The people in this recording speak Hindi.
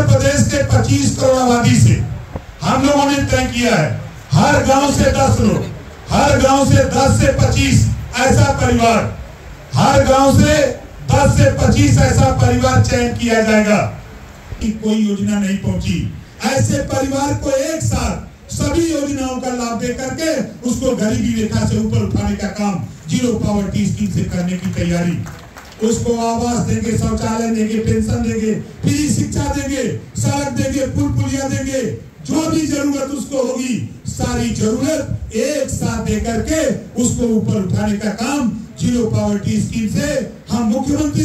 उत्तर प्रदेश के 25 करोड़ आबादी से हम लोगों ने तय किया है, हर गाँव से 10 लोग, हर गाँव से 10 से 25 ऐसा परिवार, हर गाँव से 10 से 25 ऐसा परिवार चयन किया जाएगा कि कोई योजना नहीं पहुँची। ऐसे परिवार को एक साथ सभी योजनाओं का लाभ दे करके उसको गरीबी रेखा से ऊपर उठाने का काम ज़ीरो पावर्टी स्कीम से करने की तैयारी उसको आवास देंगे, शौचालय देंगे, पेंशन देंगे, फ्री शिक्षा देंगे, सड़क देंगे पुल पुलिया देंगे। जो भी ज़रूरत उसको होगी, सारी ज़रूरत एक साथ देकर के उसको ऊपर उठाने का काम ज़ीरो पॉवर्टी स्कीम से हम मुख्यमंत्री